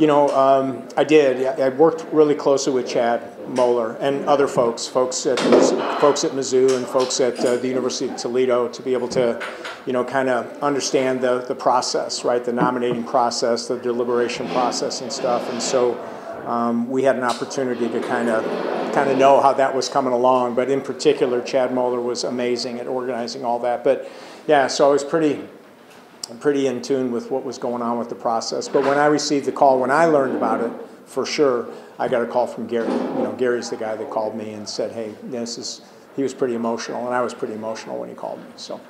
You know, um, I did. I worked really closely with Chad Moller and other folks, folks at folks at Mizzou and folks at uh, the University of Toledo, to be able to, you know, kind of understand the the process, right? The nominating process, the deliberation process, and stuff. And so, um, we had an opportunity to kind of kind of know how that was coming along. But in particular, Chad Moller was amazing at organizing all that. But yeah, so I was pretty pretty in tune with what was going on with the process. But when I received the call, when I learned about it, for sure, I got a call from Gary. You know, Gary's the guy that called me and said, "Hey, this is." He was pretty emotional, and I was pretty emotional when he called me. So.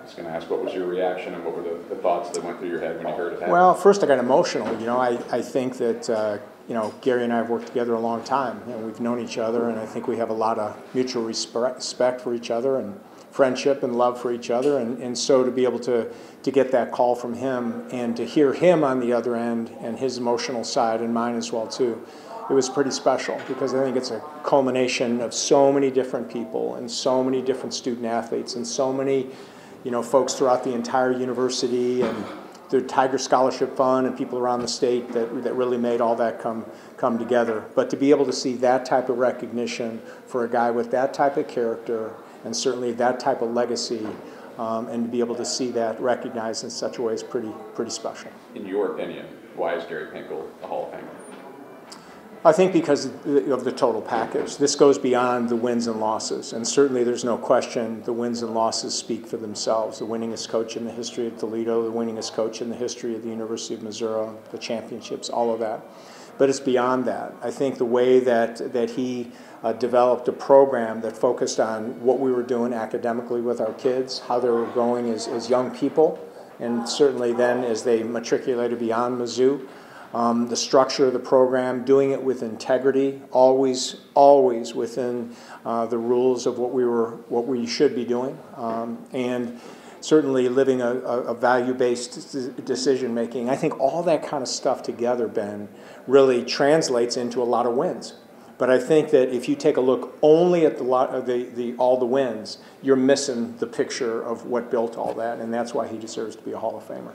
I was going to ask, what was your reaction and what were the, the thoughts that went through your head when you heard it happen? Well, first I got emotional. You know, I, I think that, uh, you know, Gary and I have worked together a long time. You know, we've known each other, and I think we have a lot of mutual respect for each other. And friendship and love for each other. And, and so to be able to, to get that call from him and to hear him on the other end and his emotional side and mine as well too, it was pretty special because I think it's a culmination of so many different people and so many different student athletes and so many, you know, folks throughout the entire university and the Tiger Scholarship Fund and people around the state that, that really made all that come come together. But to be able to see that type of recognition for a guy with that type of character and certainly that type of legacy um, and to be able to see that recognized in such a way is pretty pretty special. In your opinion, why is Gary Pinkel a Hall of Famer? I think because of the total package. This goes beyond the wins and losses, and certainly there's no question the wins and losses speak for themselves. The winningest coach in the history of Toledo, the winningest coach in the history of the University of Missouri, the championships, all of that. But it's beyond that. I think the way that, that he uh, developed a program that focused on what we were doing academically with our kids, how they were growing as, as young people, and certainly then as they matriculated beyond Mizzou. Um, the structure of the program, doing it with integrity, always, always within uh, the rules of what we were, what we should be doing, um, and certainly living a, a value-based decision making. I think all that kind of stuff together, Ben, really translates into a lot of wins. But I think that if you take a look only at the, lot of the, the, all the wins, you're missing the picture of what built all that, and that's why he deserves to be a Hall of Famer.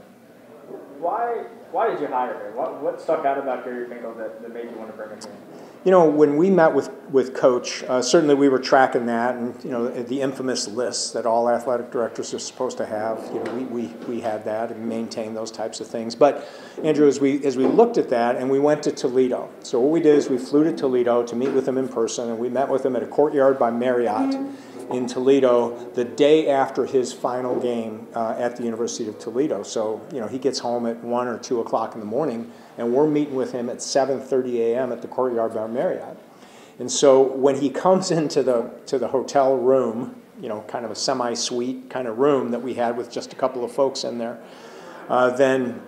Why, why did you hire him? What, what stuck out about Gary Pinkel that, that made you want to bring him in? You know, when we met with, with Coach, uh, certainly we were tracking that, and you know, the infamous lists that all athletic directors are supposed to have. You know, we, we, we had that and maintained those types of things. But Andrew, as we as we looked at that, and we went to Toledo. So what we did is we flew to Toledo to meet with him in person, and we met with him at a courtyard by Marriott in Toledo the day after his final game uh, at the University of Toledo. So you know, he gets home at one or two o'clock in the morning and we're meeting with him at 7:30 a.m. at the Courtyard by Marriott. And so when he comes into the to the hotel room, you know, kind of a semi-suite kind of room that we had with just a couple of folks in there, uh, then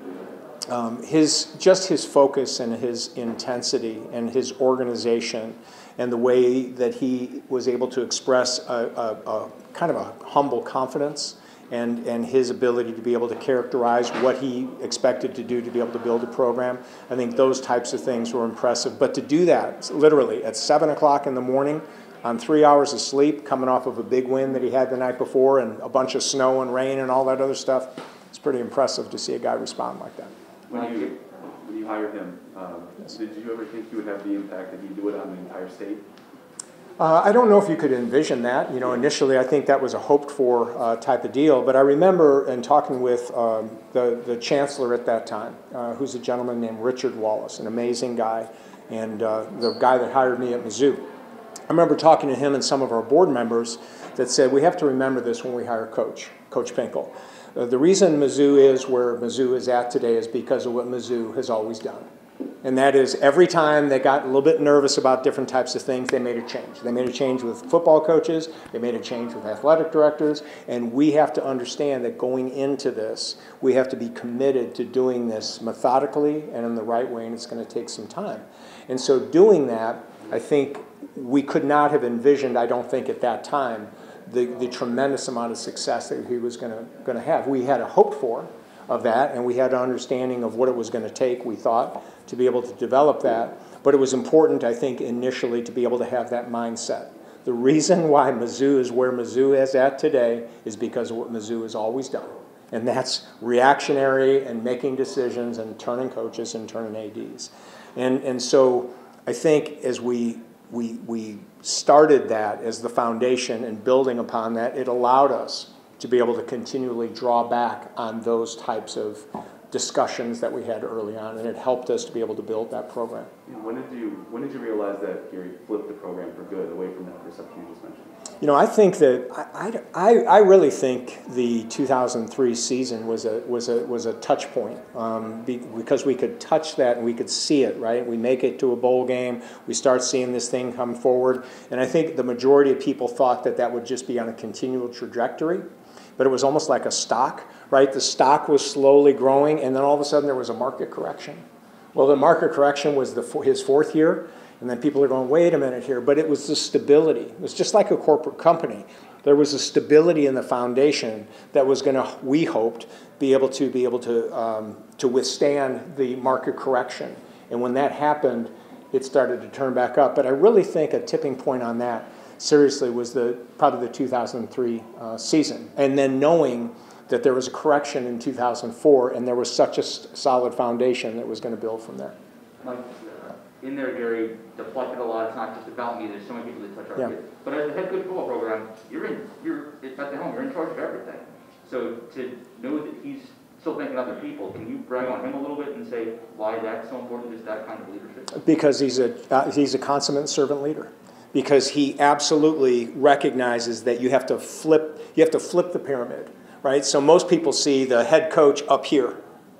um, his just his focus and his intensity and his organization and the way that he was able to express a, a, a kind of a humble confidence and, and his ability to be able to characterize what he expected to do to be able to build a program. I think those types of things were impressive. But to do that, literally at 7 o'clock in the morning, on three hours of sleep, coming off of a big win that he had the night before, and a bunch of snow and rain and all that other stuff, it's pretty impressive to see a guy respond like that. When you, when you hired him, um, yes. did you ever think he would have the impact that he would do it on the entire state? Uh, I don't know if you could envision that. You know, initially I think that was a hoped for uh, type of deal, but I remember in talking with um, the, the chancellor at that time, uh, who's a gentleman named Richard Wallace, an amazing guy, and uh, the guy that hired me at Mizzou. I remember talking to him and some of our board members that said, we have to remember this when we hire Coach, Coach Pinkel. Uh, the reason Mizzou is where Mizzou is at today is because of what Mizzou has always done and that is every time they got a little bit nervous about different types of things, they made a change. They made a change with football coaches, they made a change with athletic directors, and we have to understand that going into this, we have to be committed to doing this methodically and in the right way, and it's going to take some time. And so, doing that, I think we could not have envisioned, I don't think at that time, the, the tremendous amount of success that he was going to going to have. We had a hope for of that, and we had an understanding of what it was going to take, we thought, to be able to develop that. But it was important, I think, initially to be able to have that mindset. The reason why Mizzou is where Mizzou is at today is because of what Mizzou has always done. And that's reactionary and making decisions and turning coaches and turning ADs. And, and so I think as we, we, we started that as the foundation and building upon that, it allowed us to be able to continually draw back on those types of discussions that we had early on, and it helped us to be able to build that program. When did you, when did you realize that Gary flipped the program for good, away from that perception you just mentioned? You know, I think that I, I, I really think the 2003 season was a was a was a touch point um, be, because we could touch that and we could see it. Right, we make it to a bowl game, we start seeing this thing come forward, and I think the majority of people thought that that would just be on a continual trajectory, but it was almost like a stock. Right, the stock was slowly growing, and then all of a sudden there was a market correction. Well, the market correction was the his fourth year and then people are going, wait a minute here. But it was the stability. It was just like a corporate company. There was a stability in the foundation that was going to, we hoped, be able to be able to um, to withstand the market correction. And when that happened, it started to turn back up. But I really think a tipping point on that, seriously, was the probably the 2003 uh, season. And then knowing that there was a correction in 2004, and there was such a solid foundation that was going to build from there. In there, Gary deflected a lot. It's not just about me. There's so many people that touch our Yeah. kids. But as a head coach football program, you're in. You're it's at the home. You're in charge of everything. So to know that he's still thinking other people, can you brag on him a little bit and say why that's so important? Just that kind of leadership. Because he's a uh, he's a consummate servant leader. Because he absolutely recognizes that you have to flip you have to flip the pyramid, right? So most people see the head coach up here,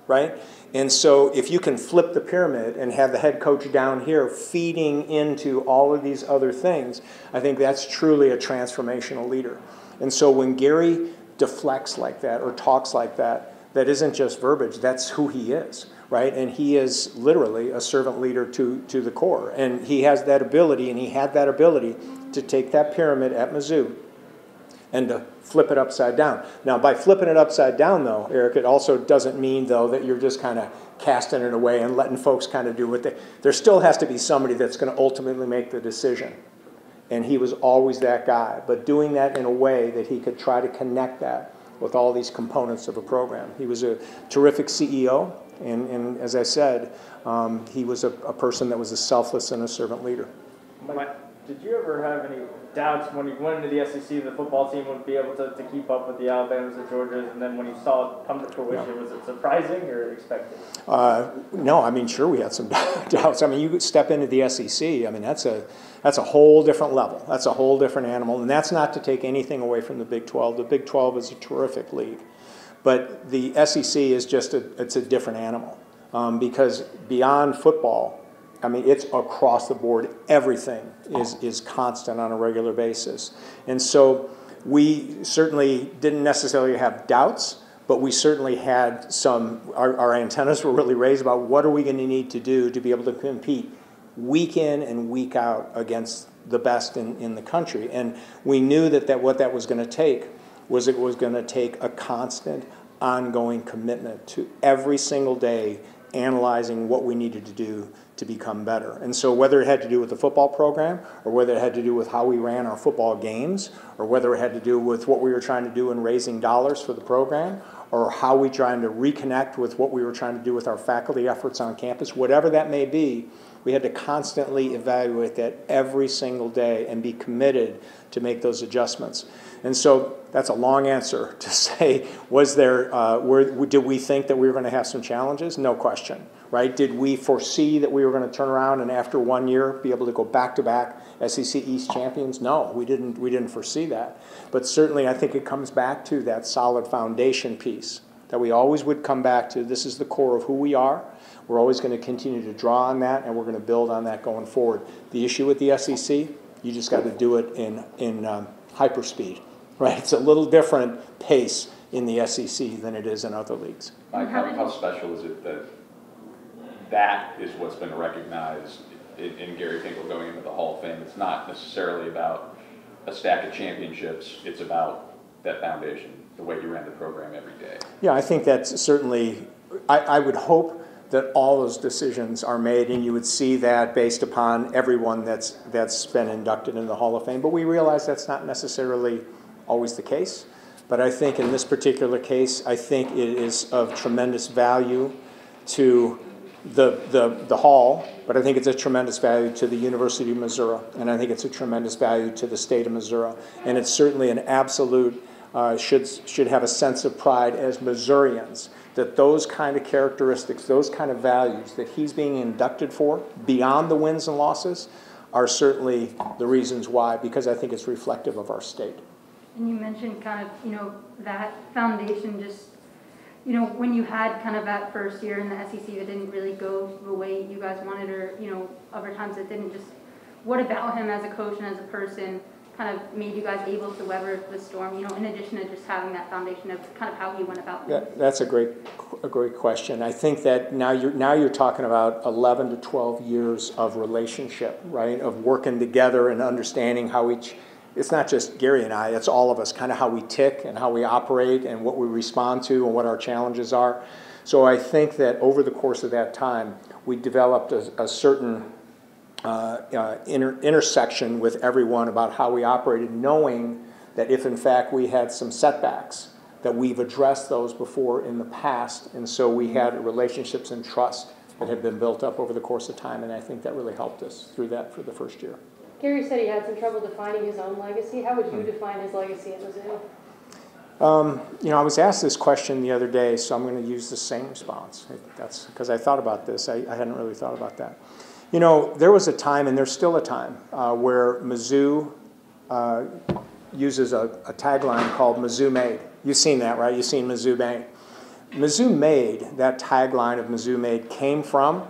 right? And so, if you can flip the pyramid and have the head coach down here feeding into all of these other things, I think that's truly a transformational leader. And so, when Gary deflects like that or talks like that, that isn't just verbiage, that's who he is, right? And he is literally a servant leader to, to the core. And he has that ability, and he had that ability to take that pyramid at Mizzou and to flip it upside down. Now, by flipping it upside down, though, Eric, it also doesn't mean, though, that you're just kind of casting it away and letting folks kind of do what they. There still has to be somebody that's going to ultimately make the decision. And he was always that guy, but doing that in a way that he could try to connect that with all these components of a program. He was a terrific CEO, and, and as I said, um, he was a, a person that was a selfless and a servant leader. Did you ever have any doubts when you went into the SEC the football team would be able to, to keep up with the Alabamas and Georgias, and then when you saw it come to fruition, was it surprising or expected? Uh, no, I mean, sure, we had some doubts. I mean, you step into the SEC. I mean, that's a that's a whole different level. That's a whole different animal, and that's not to take anything away from the Big 12. The Big 12 is a terrific league, but the SEC is just a it's a different animal um, because beyond football I mean, it's across the board. Everything is, is constant on a regular basis. And so we certainly didn't necessarily have doubts, but we certainly had some, our, our antennas were really raised about what are we going to need to do to be able to compete week in and week out against the best in, in the country. And we knew that, that what that was going to take was it was going to take a constant, ongoing commitment to every single day analyzing what we needed to do to become better. And so, whether it had to do with the football program, or whether it had to do with how we ran our football games, or whether it had to do with what we were trying to do in raising dollars for the program, or how we trying to reconnect with what we were trying to do with our faculty efforts on campus, whatever that may be, we had to constantly evaluate that every single day and be committed to make those adjustments. And so that's a long answer to say, was there, uh, were, did we think that we were going to have some challenges? No question right? Did we foresee that we were going to turn around and after one year be able to go back to back SEC East champions? No, we didn't. We didn't foresee that. But certainly, I think it comes back to that solid foundation piece that we always would come back to. This is the core of who we are. We're always going to continue to draw on that, and we're going to build on that going forward. The issue with the SEC, you just got to do it in in um, hyperspeed, right? It's a little different pace in the SEC than it is in other leagues. Mike, how, how special is it that that is what's been recognized in, in Gary Pinkel going into the Hall of Fame. It's not necessarily about a stack of championships. It's about that foundation, the way you ran the program every day. Yeah, I think that's certainly. I, I would hope that all those decisions are made, and you would see that based upon everyone that's that's been inducted into the Hall of Fame. But we realize that's not necessarily always the case. But I think in this particular case, I think it is of tremendous value to the, the, the hall, but I think it's a tremendous value to the University of Missouri, and I think it's a tremendous value to the state of Missouri. And it's certainly an absolute, uh, should, should have a sense of pride as Missourians, that those kind of characteristics, those kind of values that he's being inducted for, beyond the wins and losses, are certainly the reasons why, because I think it's reflective of our state. And you mentioned kind of, you know, that foundation just, you know, when you had kind of that first year in the SEC that didn't really go the way you guys wanted, or, you know, other times it didn't just, what about him as a coach and as a person kind of made you guys able to weather the storm, you know, in addition to just having that foundation of kind of how he went about things? That, that's a great, a great question. I think that now you're, now you're talking about 11 to 12 years of relationship, right? Of working together and understanding how each, it's not just Gary and I, it's all of us, kind of how we tick and how we operate and what we respond to and what our challenges are. So I think that over the course of that time, we developed a, a certain Uh, uh, inter- intersection with everyone about how we operated, knowing that if in fact we had some setbacks, that we've addressed those before in the past, and so we had relationships and trust that had been built up over the course of time, and I think that really helped us through that for the first year. Gary said he had some trouble defining his own legacy. How would you hmm. define his legacy at Mizzou? Um, you know, I was asked this question the other day, so I'm going to use the same response. That's because I thought about this. I, I hadn't really thought about that. You know, there was a time, and there's still a time, uh, where Mizzou uh, uses a, a, tagline called Mizzou Made. You've seen that, right? You've seen Mizzou Made. Mizzou Made, that tagline of Mizzou Made came from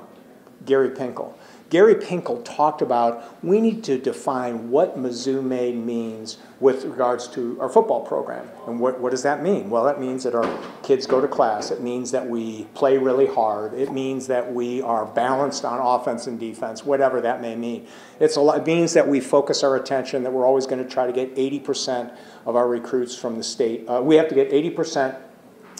Gary Pinkel. Gary Pinkel talked about we need to define what Mizzou Made means with regards to our football program. And what, what does that mean? Well, that means that our kids go to class. It means that we play really hard. It means that we are balanced on offense and defense, whatever that may mean. It's a lot, it means that we focus our attention, that we're always going to try to get 80% of our recruits from the state. Uh, we have to get 80%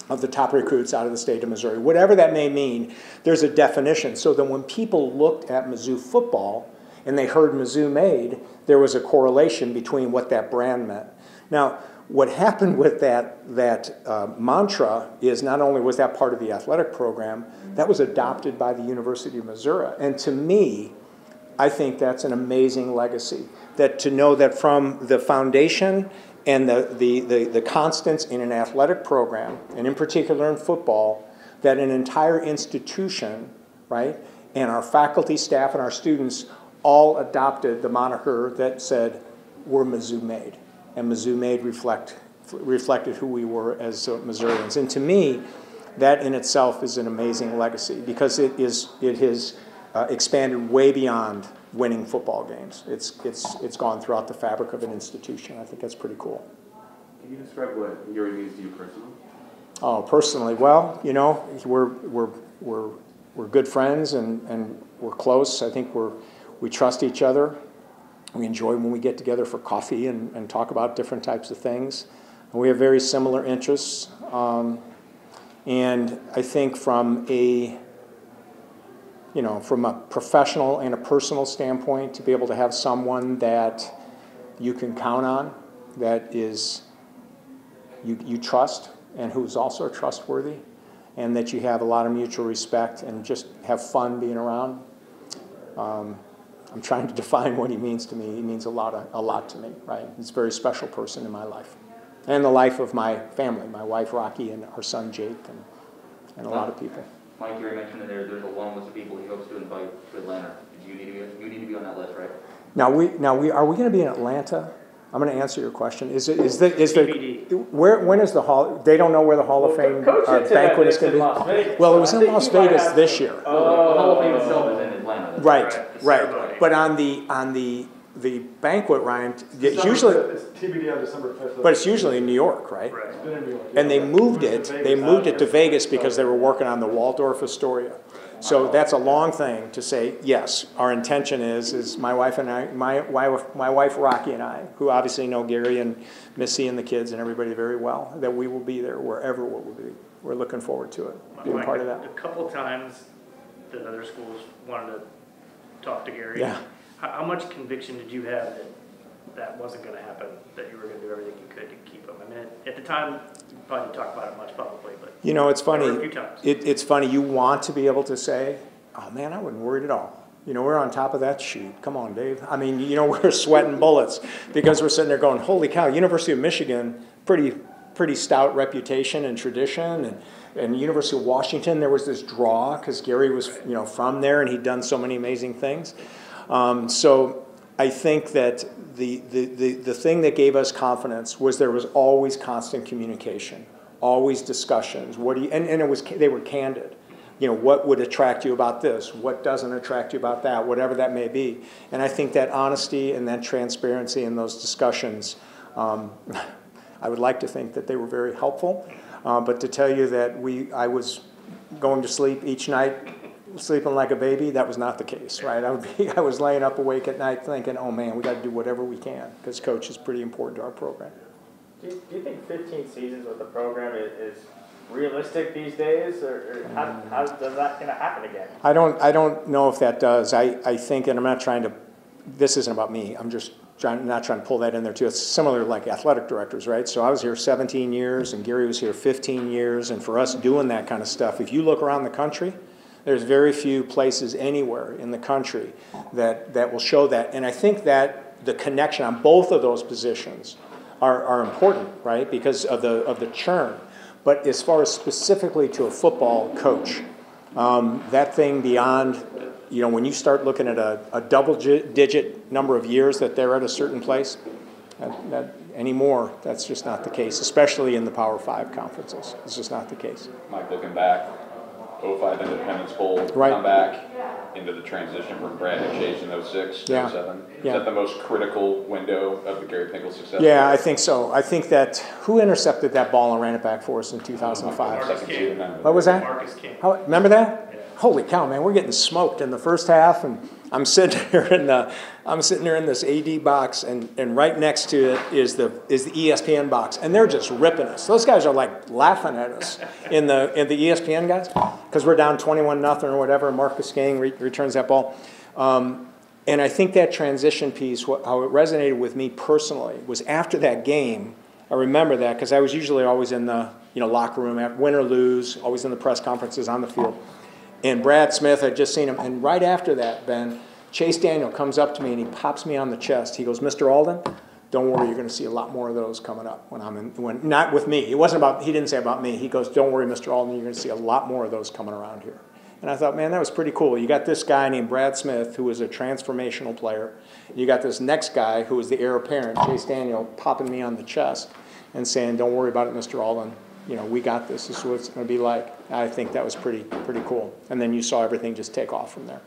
of the top recruits out of the state of Missouri. Whatever that may mean, there's a definition. So that when people looked at Mizzou football and they heard Mizzou made, there was a correlation between what that brand meant. Now, what happened with that, that uh, mantra is not only was that part of the athletic program, that was adopted by the University of Missouri. And to me, I think that's an amazing legacy. That to know that from the foundation and the, the, the, the, constants in an athletic program, and in particular in football, that an entire institution, right, and our faculty, staff, and our students all adopted the moniker that said, we're Mizzou made. And Mizzou made reflect, reflected who we were as uh, Missourians. And to me, that in itself is an amazing legacy because it, is, it has uh, expanded way beyond winning football games. It's, it's, it's gone throughout the fabric of an institution. I think that's pretty cool. Can you describe what Gary means to you personally? Oh, personally, well, you know, we're, we're, we're, we're good friends and, and we're close. I think we're, we trust each other. We enjoy when we get together for coffee and, and talk about different types of things. And we have very similar interests. Um, and I think from a you know, from a professional and a personal standpoint, to be able to have someone that you can count on, that is you, you trust, and who's also trustworthy, and that you have a lot of mutual respect and just have fun being around. Um, I'm trying to define what he means to me. He means a lot, of, a lot to me, right? He's a very special person in my life, and the life of my family, my wife Rocky and our son Jake, and, and a lot of people. Mike, you mentioned that there, there's a long list of people he hopes to invite to Atlanta. Do you need to be, you need to be on that list, right? Now we, now we, are we going to be in Atlanta? I'm going to answer your question. Is it, is the, is the, where, when is the hall, they don't know where the Hall of Fame Coach uh, banquet is going to be? Vegas, Well, it was I in Las Vegas this to- year. The Hall of Fame Oh. itself is in Atlanta. though, Right, right. But on the, on the, the banquet, Ryan, it's December usually, fifth, It's TBD on December fifth. but it's usually in New York, right? It's been in New York. And they yeah. moved it, Vegas they moved it to. Vegas because they were working on the Waldorf Astoria. So that's a long thing to say, yes, our intention is, is my wife and I, my wife, my wife Rocky and I, who obviously know Gary and Missy and the kids and everybody very well, that we will be there wherever we will be. We're looking forward to it, being Like, part of that. A couple times, the other schools wanted to talk to Gary. Yeah. How, how much conviction did you have that that wasn't gonna happen, that you were gonna do everything you could to keep them. I mean, at- at the time, you probably didn't talk about it much publicly, but You know, it's funny. A few times. It, it's funny, you want to be able to say, oh man, I wasn't worried at all. You know, we're on top of that shoot. Come on, Dave. I mean, you know, we're sweating bullets because we're sitting there going, holy cow, University of Michigan, pretty, pretty stout reputation and tradition. And, and University of Washington, there was this draw because Gary was, you know, from there and he'd done so many amazing things. Um, so I think that the, the, the, the thing that gave us confidence was there was always constant communication, always discussions. What do you, and, and it was, they were candid. You know, what would attract you about this? What doesn't attract you about that? Whatever that may be. And I think that honesty and that transparency in those discussions, um, I would like to think that they were very helpful. Uh, but to tell you that we, I was going to sleep each night sleeping like a baby, that was not the case, right? I would be, I was laying up awake at night thinking, oh man, we got to do whatever we can because coach is pretty important to our program. Do you, do you think 15 seasons with the program is, is realistic these days, or, or how, how does that gonna happen again? I don't, I don't know if that does. I, I think, and I'm not trying to, this isn't about me. I'm just trying, not trying to pull that in there too. It's similar like athletic directors, right? So I was here 17 years and Gary was here 15 years. And for us doing that kind of stuff, if you look around the country, there's very few places anywhere in the country that, that will show that. And I think that the connection on both of those positions are, are important, right? Because of the, of the churn. But as far as specifically to a football coach, um, that thing beyond, you know, when you start looking at a, a double digit number of years that they're at a certain place, that, that anymore, that's just not the case, especially in the Power Five conferences. It's just not the case. Mike, looking back, 05 Independence Bowl, Right. come back into the transition from Brad and Chase in 06, Yeah. 07. Is Yeah. that the most critical window of the Gary Pinkel success? Yeah, I think so. I think that, who intercepted that ball and ran it back for us in 2005? Second seed amendment. What was that? Marcus King. How, remember that? Holy cow, man, we're getting smoked in the first half, and I'm sitting here in the, I'm sitting there in this AD box, and, and right next to it is the is the ESPN box, and they're just ripping us. Those guys are like laughing at us in the in the ESPN guys because we're down 21 nothing or whatever. Marcus King re- returns that ball. Um, and I think that transition piece, wh- how it resonated with me personally, was after that game. I remember that because I was usually always in the you know locker room, win or lose, always in the press conferences on the field. And Brad Smith, I'd just seen him, and right after that, Ben, Chase Daniel comes up to me and he pops me on the chest. He goes, "Mr. Alden, don't worry, you're going to see a lot more of those coming up when I'm in. When not with me, it wasn't about. He didn't say about me. He goes, "Don't worry, Mr. Alden, you're going to see a lot more of those coming around here." And I thought, man, that was pretty cool. You got this guy named Brad Smith, who was a transformational player. You got this next guy who was the heir apparent, Chase Daniel, popping me on the chest and saying, "Don't worry about it, Mr. Alden. You know, we got this. This is what it's going to be like." I think that was pretty pretty cool. And then you saw everything just take off from there.